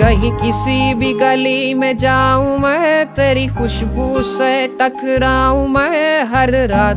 कहीं किसी भी गली में जाऊँ मैं तेरी खुशबू से टकराऊं मैं हर रात